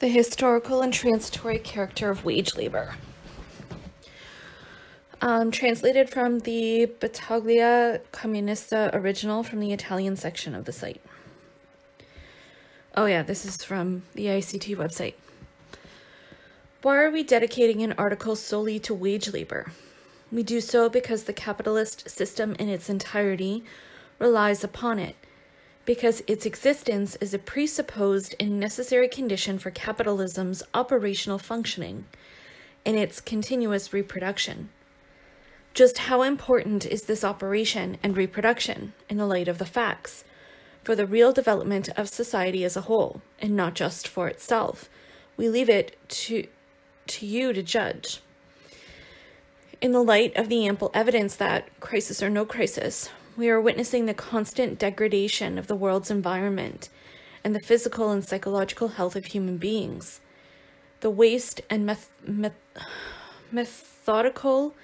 The historical and transitory character of wage labor. Um, translated from the Battaglia Comunista original from the Italian section of the site. Oh yeah, this is from the ICT website. Why are we dedicating an article solely to wage labor? We do so because the capitalist system in its entirety relies upon it because its existence is a presupposed and necessary condition for capitalism's operational functioning and its continuous reproduction. Just how important is this operation and reproduction in the light of the facts for the real development of society as a whole, and not just for itself? We leave it to, to you to judge. In the light of the ample evidence that, crisis or no crisis, we are witnessing the constant degradation of the world's environment and the physical and psychological health of human beings. The waste and meth meth methodical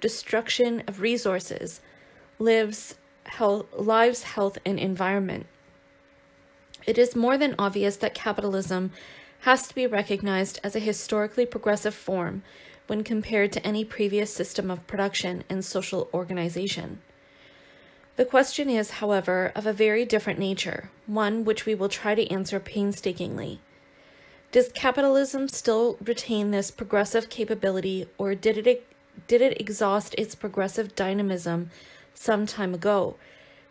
destruction of resources, lives, health, lives, health, and environment. It is more than obvious that capitalism has to be recognized as a historically progressive form when compared to any previous system of production and social organization. The question is, however, of a very different nature, one which we will try to answer painstakingly. Does capitalism still retain this progressive capability, or did it, did it exhaust its progressive dynamism some time ago,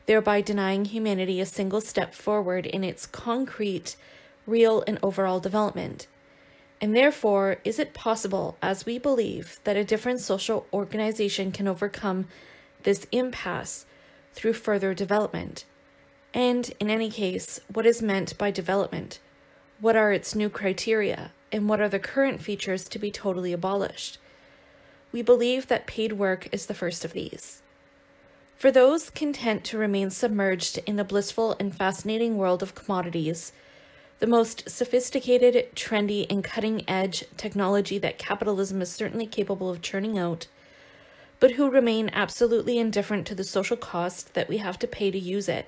thereby denying humanity a single step forward in its concrete, real, and overall development? And therefore, is it possible, as we believe, that a different social organization can overcome this impasse? Through further development. And in any case, what is meant by development? What are its new criteria? And what are the current features to be totally abolished? We believe that paid work is the first of these. For those content to remain submerged in the blissful and fascinating world of commodities, the most sophisticated, trendy, and cutting edge technology that capitalism is certainly capable of churning out but who remain absolutely indifferent to the social cost that we have to pay to use it.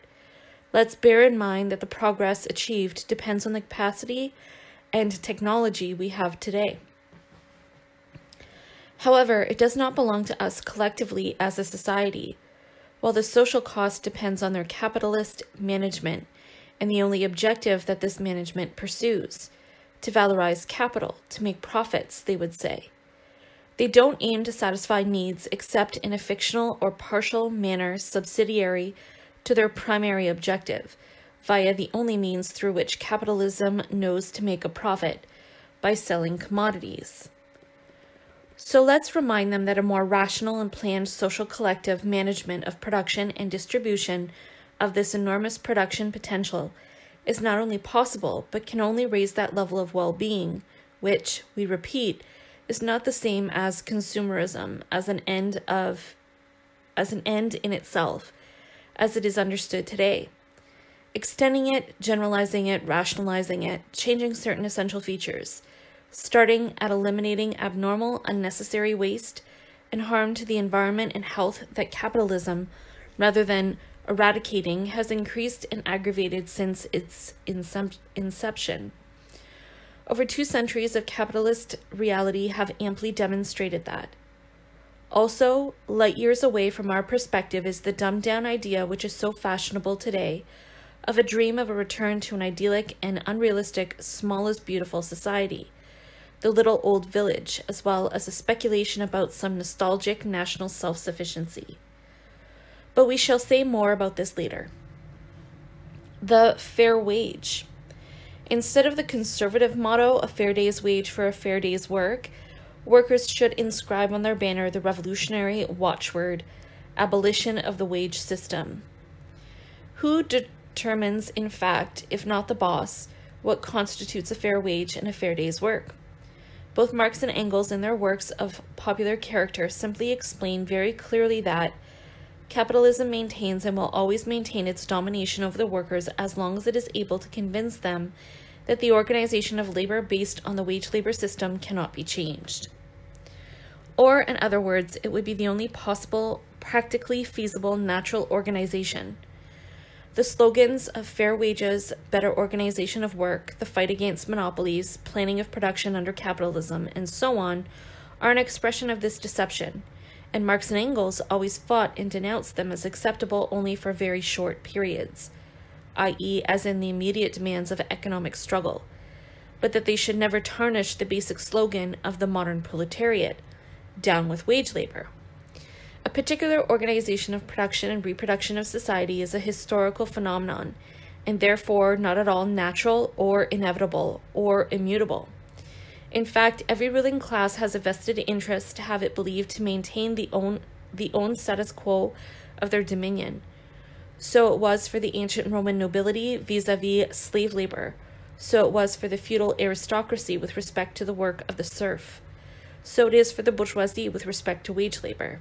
Let's bear in mind that the progress achieved depends on the capacity and technology we have today. However, it does not belong to us collectively as a society, while the social cost depends on their capitalist management and the only objective that this management pursues to valorize capital, to make profits, they would say. They don't aim to satisfy needs except in a fictional or partial manner subsidiary to their primary objective, via the only means through which capitalism knows to make a profit by selling commodities. So let's remind them that a more rational and planned social collective management of production and distribution of this enormous production potential is not only possible, but can only raise that level of well being, which, we repeat, is not the same as consumerism as an end of as an end in itself as it is understood today. Extending it, generalizing it, rationalizing it, changing certain essential features, starting at eliminating abnormal, unnecessary waste and harm to the environment and health that capitalism, rather than eradicating, has increased and aggravated since its inception. Over two centuries of capitalist reality have amply demonstrated that. Also, light years away from our perspective is the dumbed down idea which is so fashionable today of a dream of a return to an idyllic and unrealistic, small is beautiful society, the little old village, as well as a speculation about some nostalgic national self sufficiency. But we shall say more about this later. The fair wage. Instead of the conservative motto, a fair day's wage for a fair day's work, workers should inscribe on their banner the revolutionary watchword, abolition of the wage system. Who determines, in fact, if not the boss, what constitutes a fair wage and a fair day's work? Both Marx and Engels, in their works of popular character, simply explain very clearly that capitalism maintains and will always maintain its domination over the workers as long as it is able to convince them that the organization of labor based on the wage labor system cannot be changed. Or, in other words, it would be the only possible, practically feasible natural organization. The slogans of fair wages, better organization of work, the fight against monopolies, planning of production under capitalism, and so on are an expression of this deception, and Marx and Engels always fought and denounced them as acceptable only for very short periods, i.e., as in the immediate demands of economic struggle, but that they should never tarnish the basic slogan of the modern proletariat down with wage labor. A particular organization of production and reproduction of society is a historical phenomenon, and therefore not at all natural or inevitable or immutable. In fact, every ruling class has a vested interest to have it believed to maintain the own the own status quo of their dominion. So it was for the ancient Roman nobility vis-a-vis slave labor. So it was for the feudal aristocracy with respect to the work of the serf. So it is for the bourgeoisie with respect to wage labor.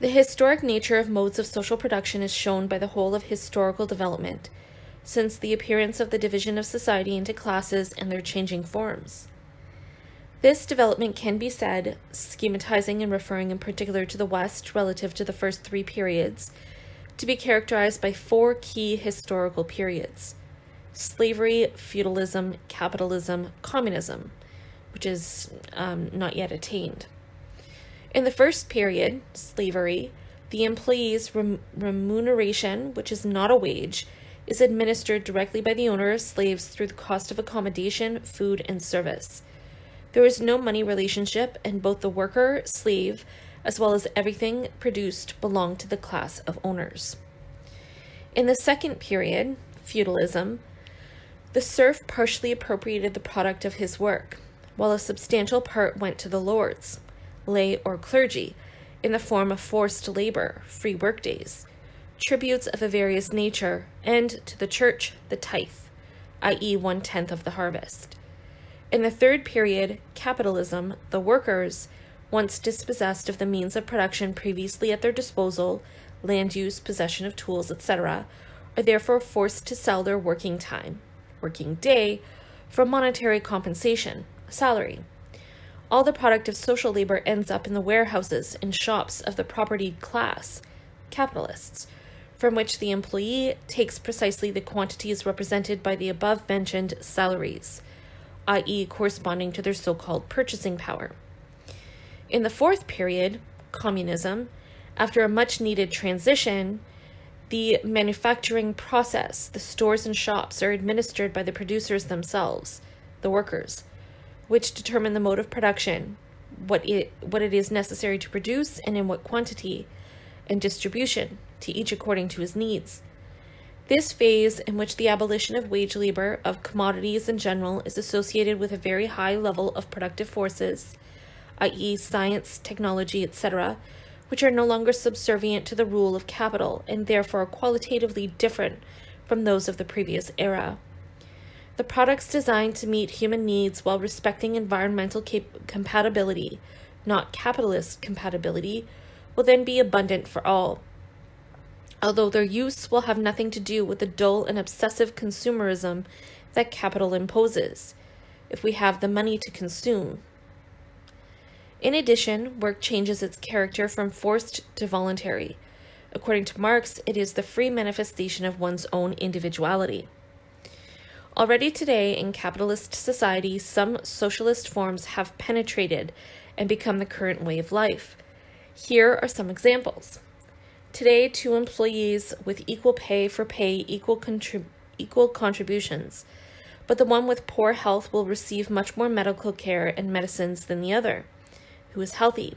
The historic nature of modes of social production is shown by the whole of historical development, since the appearance of the division of society into classes and their changing forms. This development can be said, schematizing and referring in particular to the West relative to the first three periods, to be characterized by four key historical periods slavery, feudalism, capitalism, communism, which is um, not yet attained. In the first period, slavery, the employee's rem remuneration, which is not a wage, is administered directly by the owner of slaves through the cost of accommodation, food, and service. There is no money relationship, and both the worker, slave, as well as everything produced belong to the class of owners. In the second period, feudalism, the serf partially appropriated the product of his work, while a substantial part went to the lords lay, or clergy in the form of forced labor, free workdays, tributes of a various nature, and to the church, the tithe, i.e., one tenth of the harvest. In the third period, capitalism, the workers, once dispossessed of the means of production previously at their disposal, land use, possession of tools, etc., are therefore forced to sell their working time, working day, for monetary compensation, salary. All the product of social labor ends up in the warehouses and shops of the propertied class, capitalists, from which the employee takes precisely the quantities represented by the above mentioned salaries, i.e., corresponding to their so called purchasing power. In the fourth period, communism, after a much needed transition, the manufacturing process, the stores and shops are administered by the producers themselves, the workers which determine the mode of production, what it, what it is necessary to produce and in what quantity, and distribution, to each according to his needs. This phase, in which the abolition of wage labor of commodities in general is associated with a very high level of productive forces, i.e., science, technology, etc., which are no longer subservient to the rule of capital and therefore qualitatively different from those of the previous era. The products designed to meet human needs while respecting environmental compatibility, not capitalist compatibility, will then be abundant for all. Although their use will have nothing to do with the dull and obsessive consumerism that capital imposes, if we have the money to consume. In addition, work changes its character from forced to voluntary. According to Marx, it is the free manifestation of one's own individuality. Already today, in capitalist society, some socialist forms have penetrated and become the current way of life. Here are some examples. Today, two employees with equal pay for pay equal, contrib equal contributions, but the one with poor health will receive much more medical care and medicines than the other, who is healthy,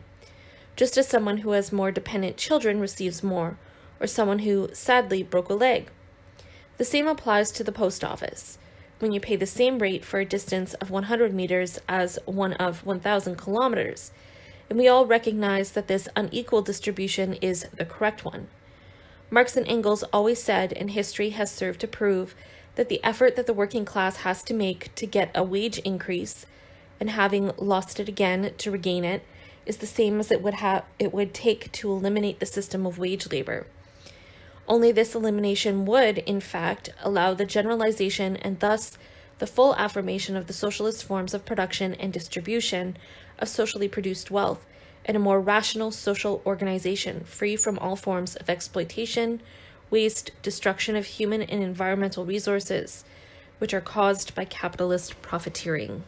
just as someone who has more dependent children receives more, or someone who, sadly, broke a leg. The same applies to the post office. When you pay the same rate for a distance of 100 meters as one of 1,000 kilometers, and we all recognize that this unequal distribution is the correct one. Marx and Engels always said, and history has served to prove, that the effort that the working class has to make to get a wage increase, and having lost it again to regain it, is the same as it would have it would take to eliminate the system of wage labor. Only this elimination would, in fact, allow the generalization and thus the full affirmation of the socialist forms of production and distribution of socially produced wealth and a more rational social organization free from all forms of exploitation, waste, destruction of human and environmental resources, which are caused by capitalist profiteering.